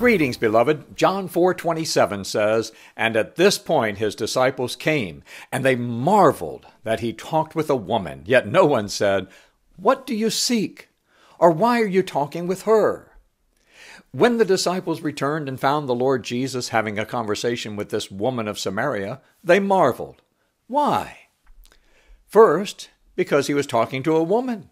Greetings, beloved. John 4:27 says, "And at this point his disciples came, and they marveled that he talked with a woman. Yet no one said, "What do you seek?" or "Why are you talking with her?" When the disciples returned and found the Lord Jesus having a conversation with this woman of Samaria, they marveled. Why? First, because he was talking to a woman.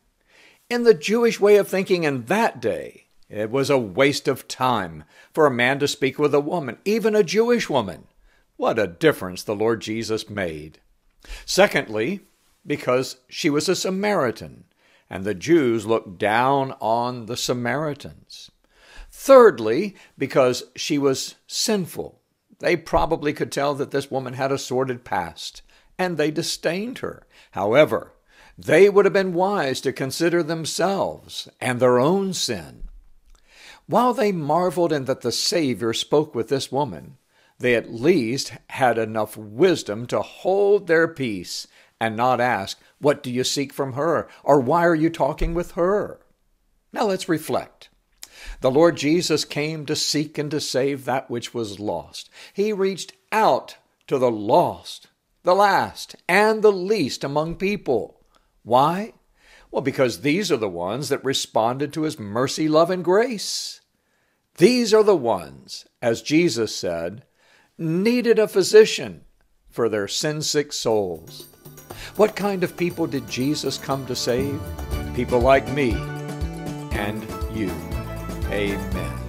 In the Jewish way of thinking in that day, it was a waste of time for a man to speak with a woman, even a Jewish woman. What a difference the Lord Jesus made. Secondly, because she was a Samaritan, and the Jews looked down on the Samaritans. Thirdly, because she was sinful. They probably could tell that this woman had a sordid past, and they disdained her. However, they would have been wise to consider themselves and their own sin while they marveled in that the Savior spoke with this woman, they at least had enough wisdom to hold their peace and not ask, What do you seek from her? or Why are you talking with her? Now let's reflect. The Lord Jesus came to seek and to save that which was lost. He reached out to the lost, the last, and the least among people. Why? Well, because these are the ones that responded to his mercy, love, and grace. These are the ones, as Jesus said, needed a physician for their sin sick souls. What kind of people did Jesus come to save? People like me and you. Amen.